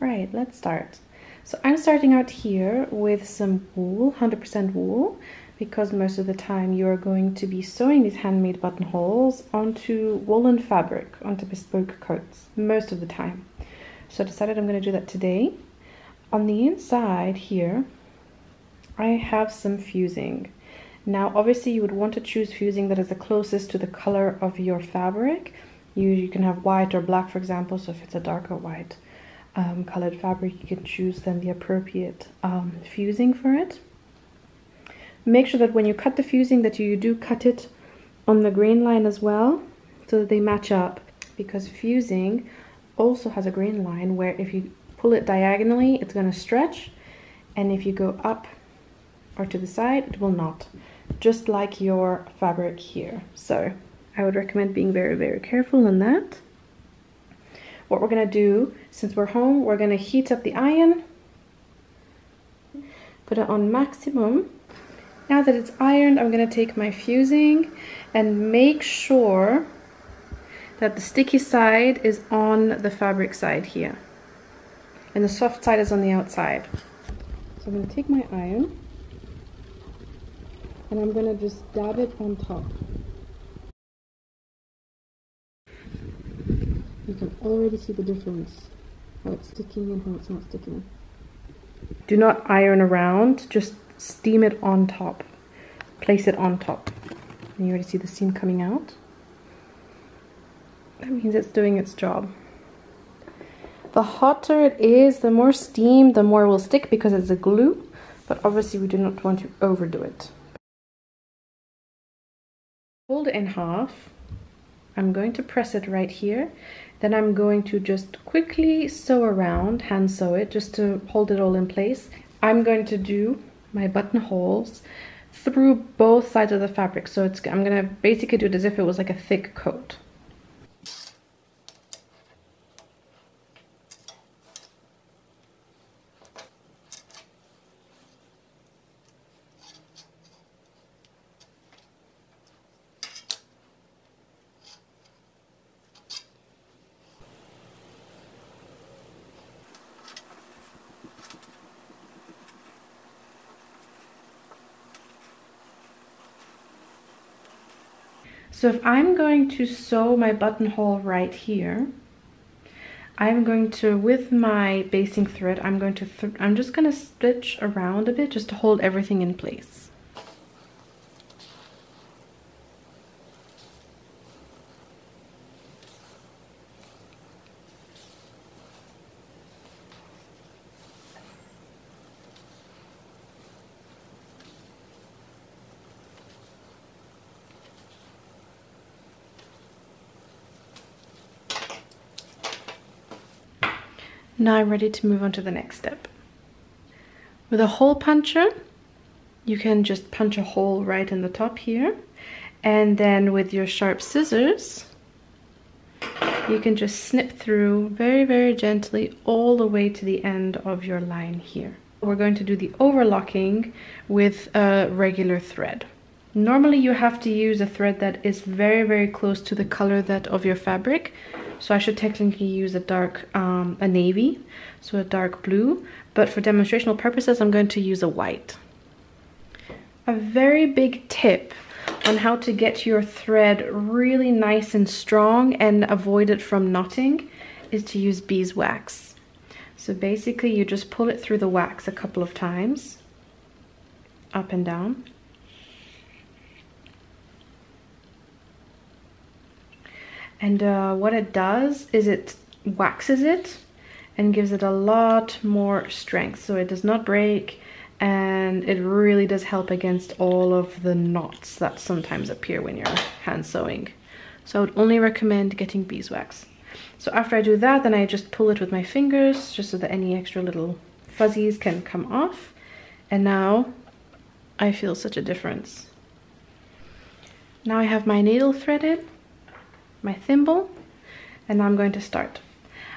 Right, let's start. So I'm starting out here with some wool, 100% wool, because most of the time you're going to be sewing these handmade buttonholes onto woolen fabric, onto bespoke coats, most of the time. So I decided I'm going to do that today. On the inside here, I have some fusing. Now, obviously you would want to choose fusing that is the closest to the color of your fabric. You, you can have white or black, for example, so if it's a darker white um, colored fabric, you can choose then the appropriate um, fusing for it. Make sure that when you cut the fusing that you do cut it on the grain line as well so that they match up. Because fusing also has a grain line where if you pull it diagonally it's going to stretch and if you go up or to the side it will not. Just like your fabric here. So I would recommend being very very careful on that what we're going to do since we're home we're going to heat up the iron put it on maximum now that it's ironed, I'm going to take my fusing and make sure that the sticky side is on the fabric side here. And the soft side is on the outside. So I'm going to take my iron and I'm going to just dab it on top. You can already see the difference, how it's sticking and how it's not sticking. Do not iron around, just steam it on top. Place it on top. And you already see the steam coming out. That means it's doing its job. The hotter it is, the more steam, the more will stick because it's a glue. But obviously we do not want to overdo it. Fold it in half. I'm going to press it right here. Then I'm going to just quickly sew around, hand sew it, just to hold it all in place. I'm going to do my buttonholes through both sides of the fabric. So it's I'm gonna basically do it as if it was like a thick coat. So if I'm going to sew my buttonhole right here, I'm going to, with my basting thread, I'm going to, I'm just going to stitch around a bit just to hold everything in place. Now I'm ready to move on to the next step. With a hole puncher, you can just punch a hole right in the top here. And then with your sharp scissors, you can just snip through very, very gently all the way to the end of your line here. We're going to do the overlocking with a regular thread. Normally you have to use a thread that is very, very close to the color that of your fabric so I should technically use a dark, um, a navy, so a dark blue. But for demonstrational purposes, I'm going to use a white. A very big tip on how to get your thread really nice and strong and avoid it from knotting is to use beeswax. So basically you just pull it through the wax a couple of times, up and down. And uh, what it does is it waxes it and gives it a lot more strength. So it does not break and it really does help against all of the knots that sometimes appear when you're hand sewing. So I would only recommend getting beeswax. So after I do that, then I just pull it with my fingers just so that any extra little fuzzies can come off. And now I feel such a difference. Now I have my needle threaded my thimble and I'm going to start.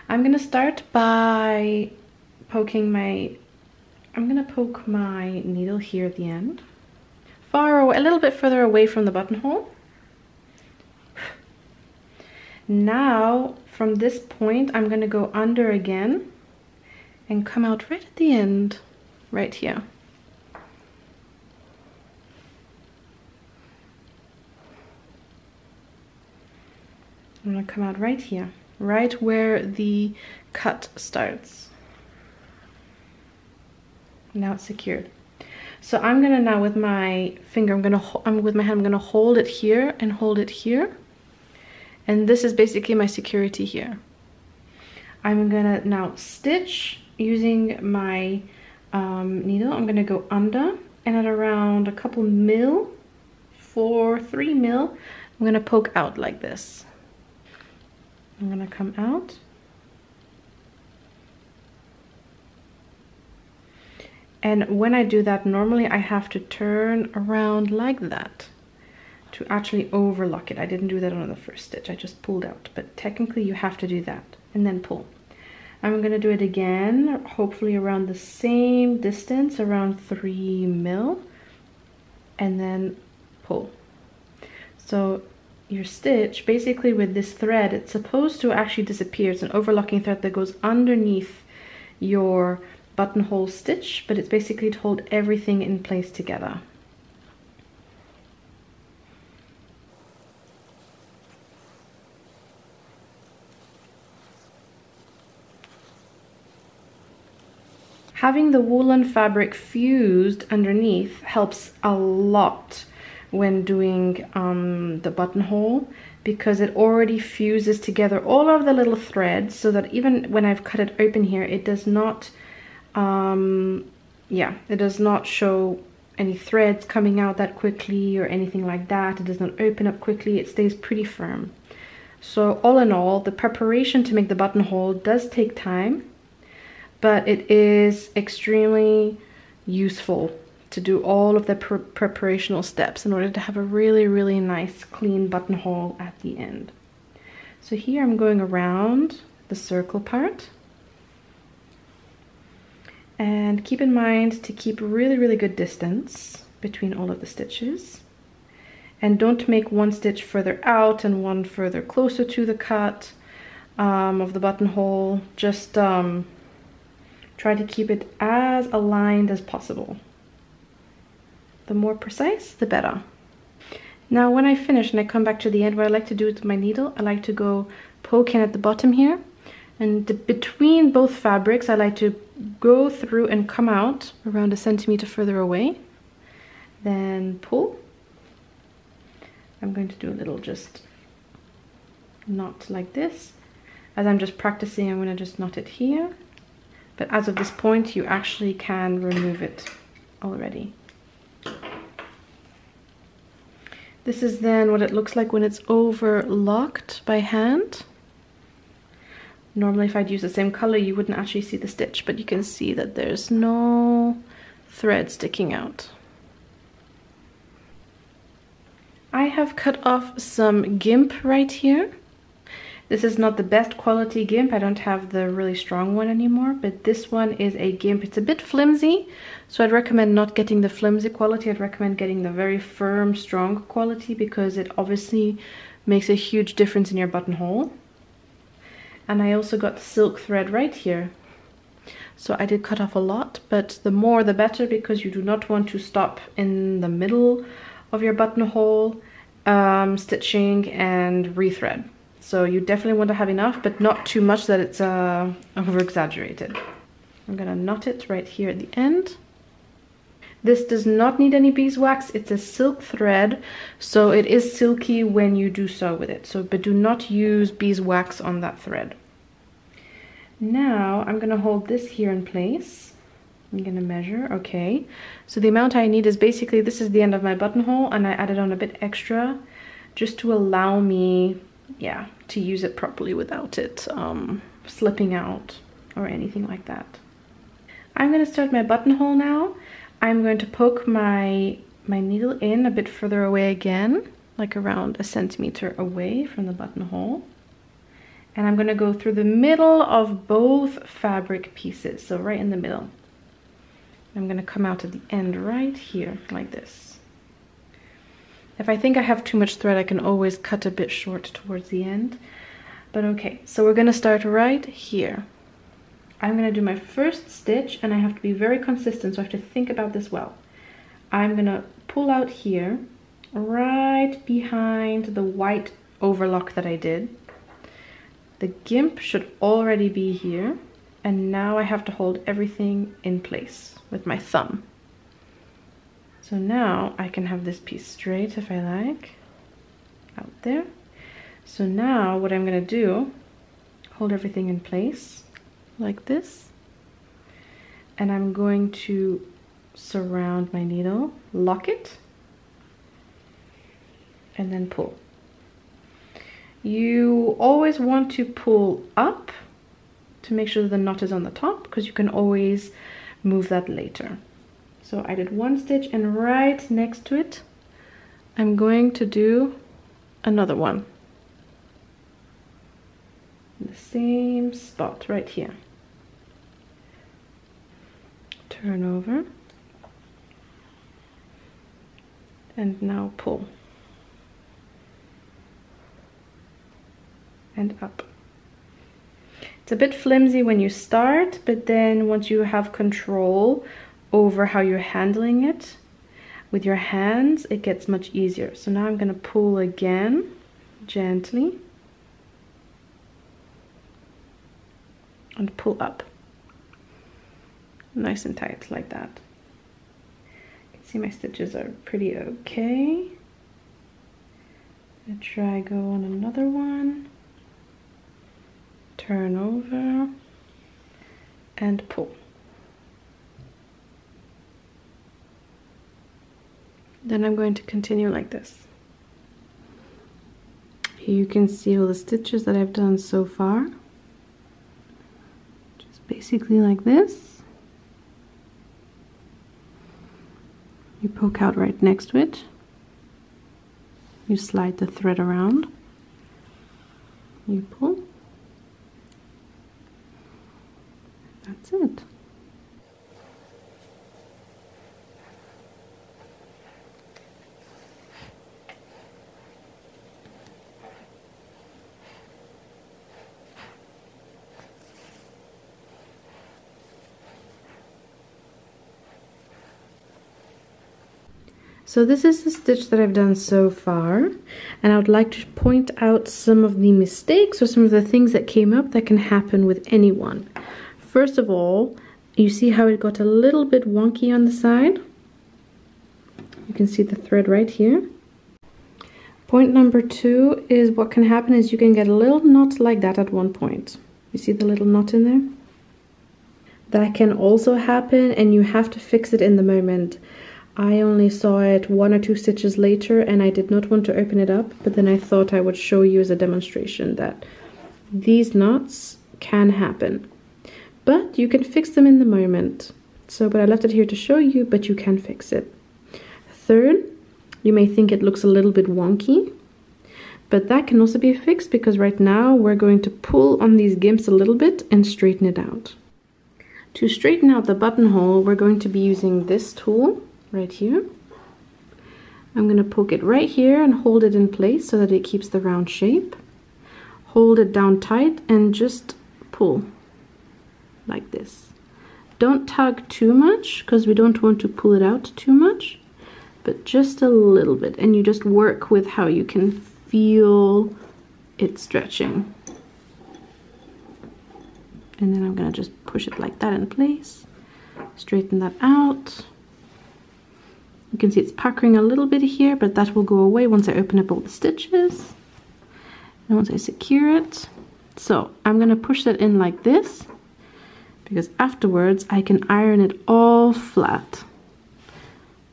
I'm going to start by poking my, I'm going to poke my needle here at the end. Far away, a little bit further away from the buttonhole. Now, from this point, I'm going to go under again and come out right at the end, right here. I'm gonna come out right here, right where the cut starts. Now it's secured. So I'm gonna now with my finger, I'm gonna, I'm with my hand, I'm gonna hold it here and hold it here. And this is basically my security here. I'm gonna now stitch using my um, needle. I'm gonna go under and at around a couple mil, four, three mil, I'm gonna poke out like this. I'm gonna come out. And when I do that, normally I have to turn around like that to actually overlock it. I didn't do that on the first stitch, I just pulled out. But technically you have to do that and then pull. I'm gonna do it again, hopefully around the same distance, around three mil, and then pull. So your stitch, basically with this thread, it's supposed to actually disappear. It's an overlocking thread that goes underneath your buttonhole stitch, but it's basically to hold everything in place together. Having the woolen fabric fused underneath helps a lot when doing um, the buttonhole because it already fuses together all of the little threads so that even when I've cut it open here it does not um, yeah it does not show any threads coming out that quickly or anything like that. It does not open up quickly. It stays pretty firm. So all in all the preparation to make the buttonhole does take time but it is extremely useful to do all of the pre preparational steps in order to have a really, really nice clean buttonhole at the end. So here I'm going around the circle part. And keep in mind to keep really, really good distance between all of the stitches. And don't make one stitch further out and one further closer to the cut um, of the buttonhole. Just um, try to keep it as aligned as possible. The more precise, the better. Now when I finish and I come back to the end, what I like to do with my needle, I like to go poke in at the bottom here. And between both fabrics, I like to go through and come out around a centimeter further away. Then pull. I'm going to do a little just knot like this. As I'm just practicing, I'm going to just knot it here. But as of this point, you actually can remove it already. This is then what it looks like when it's overlocked by hand. Normally if I'd use the same color you wouldn't actually see the stitch, but you can see that there's no thread sticking out. I have cut off some gimp right here. This is not the best quality gimp. I don't have the really strong one anymore, but this one is a gimp. It's a bit flimsy, so I'd recommend not getting the flimsy quality. I'd recommend getting the very firm, strong quality because it obviously makes a huge difference in your buttonhole. And I also got silk thread right here. So I did cut off a lot, but the more the better because you do not want to stop in the middle of your buttonhole um, stitching and rethread. So you definitely want to have enough, but not too much that it's uh, over exaggerated. I'm gonna knot it right here at the end. This does not need any beeswax, it's a silk thread, so it is silky when you do sew with it. So, but do not use beeswax on that thread. Now I'm gonna hold this here in place. I'm gonna measure, okay. So the amount I need is basically, this is the end of my buttonhole and I added on a bit extra just to allow me yeah, to use it properly without it um, slipping out or anything like that. I'm going to start my buttonhole now. I'm going to poke my, my needle in a bit further away again, like around a centimeter away from the buttonhole. And I'm going to go through the middle of both fabric pieces, so right in the middle. I'm going to come out at the end right here, like this. If I think I have too much thread, I can always cut a bit short towards the end. But okay, so we're gonna start right here. I'm gonna do my first stitch and I have to be very consistent, so I have to think about this well. I'm gonna pull out here, right behind the white overlock that I did. The gimp should already be here. And now I have to hold everything in place with my thumb. So now I can have this piece straight if I like, out there. So now what I'm gonna do, hold everything in place like this. And I'm going to surround my needle, lock it, and then pull. You always want to pull up to make sure the knot is on the top because you can always move that later. So I did one stitch and right next to it, I'm going to do another one. in The same spot right here. Turn over. And now pull. And up. It's a bit flimsy when you start, but then once you have control over how you're handling it with your hands, it gets much easier. So now I'm going to pull again, gently. And pull up. Nice and tight, like that. You can see my stitches are pretty okay. i try go on another one turn over and pull. Then I'm going to continue like this. Here you can see all the stitches that I've done so far. Just basically like this. You poke out right next to it. You slide the thread around. You pull. That's it. So this is the stitch that I've done so far and I would like to point out some of the mistakes or some of the things that came up that can happen with anyone. First of all, you see how it got a little bit wonky on the side? You can see the thread right here. Point number two is what can happen is you can get a little knot like that at one point. You see the little knot in there? That can also happen and you have to fix it in the moment. I only saw it one or two stitches later and I did not want to open it up, but then I thought I would show you as a demonstration that these knots can happen but you can fix them in the moment. So, but I left it here to show you, but you can fix it. Third, you may think it looks a little bit wonky, but that can also be fixed because right now we're going to pull on these gimps a little bit and straighten it out. To straighten out the buttonhole, we're going to be using this tool right here. I'm going to poke it right here and hold it in place so that it keeps the round shape. Hold it down tight and just pull like this. Don't tug too much because we don't want to pull it out too much, but just a little bit. And you just work with how you can feel it stretching. And then I'm gonna just push it like that in place, straighten that out. You can see it's puckering a little bit here, but that will go away once I open up all the stitches. And once I secure it. So I'm gonna push that in like this because afterwards I can iron it all flat.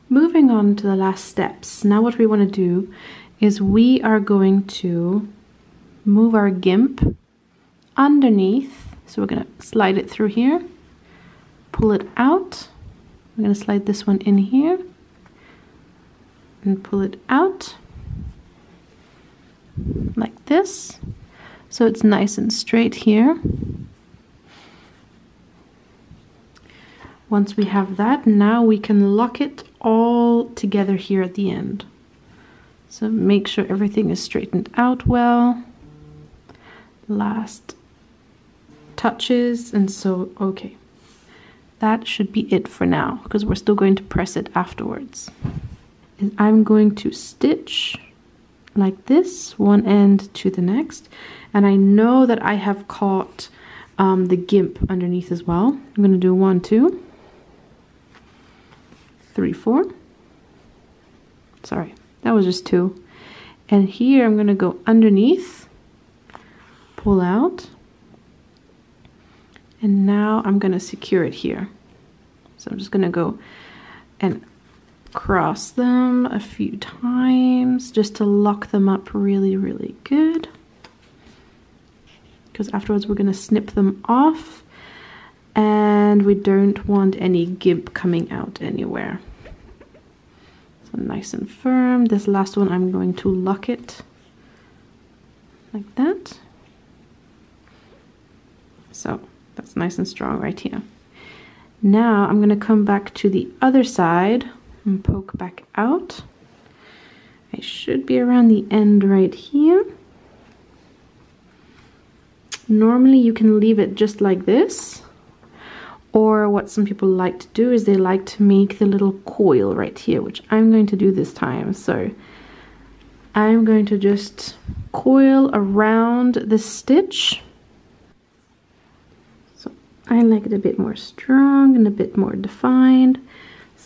Moving on to the last steps. Now what we want to do is we are going to move our gimp underneath. So we're going to slide it through here, pull it out. We're to slide this one in here and pull it out like this. So it's nice and straight here. Once we have that, now we can lock it all together here at the end. So make sure everything is straightened out well. Last touches and so okay that should be it for now because we're still going to press it afterwards I'm going to stitch like this one end to the next. And I know that I have caught um, the gimp underneath as well. I'm going to do one two three four. Sorry that was just two. And here I'm going to go underneath pull out. And now I'm going to secure it here. So I'm just going to go and cross them a few times just to lock them up really really good. Because afterwards we're going to snip them off and we don't want any gimp coming out anywhere. So nice and firm. This last one I'm going to lock it like that. So that's nice and strong right here. Now I'm going to come back to the other side and poke back out. I should be around the end right here. Normally you can leave it just like this. Or what some people like to do is they like to make the little coil right here, which I'm going to do this time. So I'm going to just coil around the stitch. So I like it a bit more strong and a bit more defined.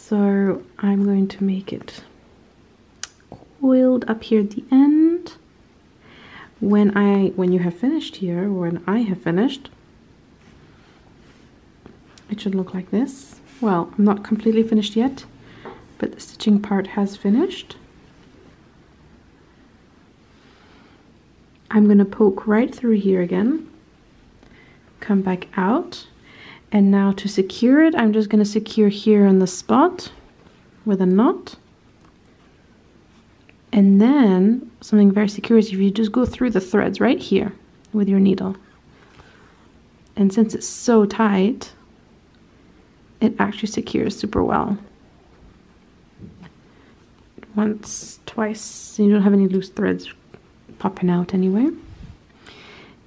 So I'm going to make it coiled up here at the end. When I when you have finished here, when I have finished, it should look like this. Well, I'm not completely finished yet, but the stitching part has finished. I'm going to poke right through here again, come back out, and now to secure it, I'm just going to secure here on the spot with a knot. And then something very secure is if you just go through the threads right here with your needle. And since it's so tight, it actually secures super well. Once, twice, you don't have any loose threads popping out anyway.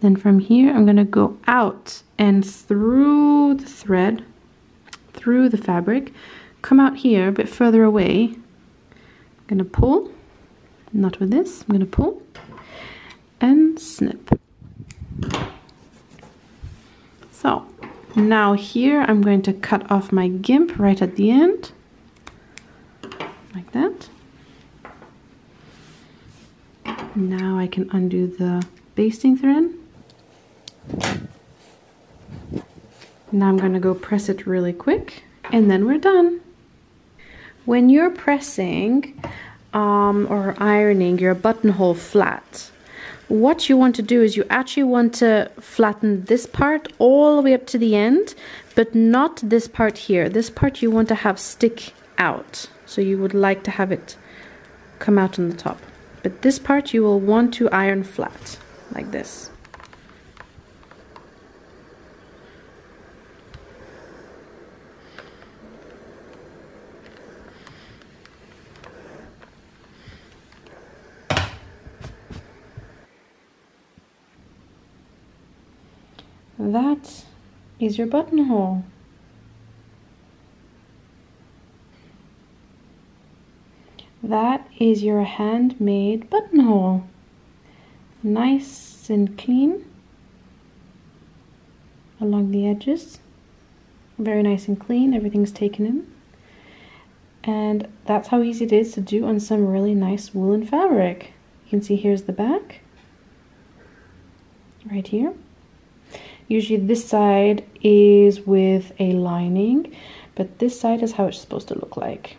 Then from here, I'm going to go out and through the thread, through the fabric, come out here a bit further away. I'm going to pull, not with this, I'm going to pull and snip. So now here I'm going to cut off my gimp right at the end, like that. Now I can undo the basting thread now I'm to go press it really quick and then we're done. When you're pressing um, or ironing your buttonhole flat, what you want to do is you actually want to flatten this part all the way up to the end, but not this part here. This part you want to have stick out. So you would like to have it come out on the top. But this part you will want to iron flat, like this. That is your buttonhole. That is your handmade buttonhole. Nice and clean along the edges. Very nice and clean, everything's taken in. And that's how easy it is to do on some really nice woolen fabric. You can see here's the back, right here. Usually this side is with a lining, but this side is how it's supposed to look like.